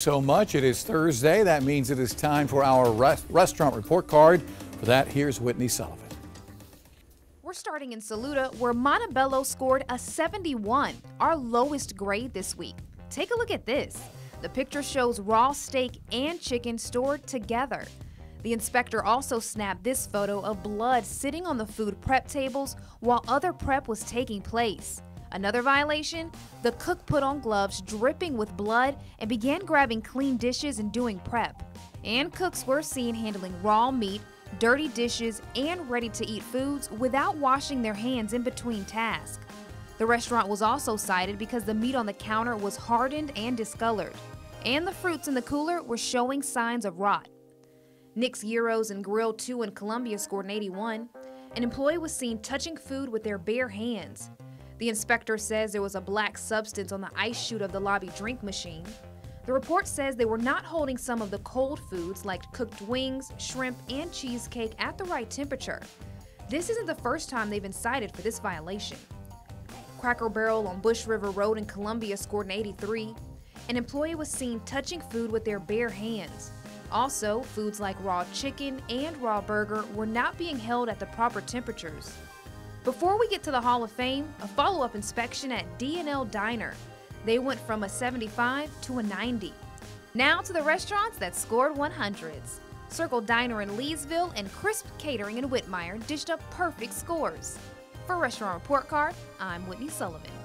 So much. It is Thursday. That means it is time for our rest restaurant report card. For that, here's Whitney Sullivan. We're starting in Saluda, where Montebello scored a 71, our lowest grade this week. Take a look at this. The picture shows raw steak and chicken stored together. The inspector also snapped this photo of blood sitting on the food prep tables while other prep was taking place. Another violation? The cook put on gloves dripping with blood and began grabbing clean dishes and doing prep. And cooks were seen handling raw meat, dirty dishes, and ready to eat foods without washing their hands in between tasks. The restaurant was also cited because the meat on the counter was hardened and discolored, and the fruits in the cooler were showing signs of rot. Nick's Gyros and Grill 2 in Columbia scored an 81. An employee was seen touching food with their bare hands. The inspector says there was a black substance on the ice chute of the lobby drink machine. The report says they were not holding some of the cold foods like cooked wings, shrimp, and cheesecake at the right temperature. This isn't the first time they've been cited for this violation. Cracker Barrel on Bush River Road in Columbia scored an 83. An employee was seen touching food with their bare hands. Also, foods like raw chicken and raw burger were not being held at the proper temperatures. Before we get to the Hall of Fame, a follow-up inspection at D&L Diner. They went from a 75 to a 90. Now to the restaurants that scored 100s. Circle Diner in Leesville and Crisp Catering in Whitmire dished up perfect scores. For Restaurant Report Card, I'm Whitney Sullivan.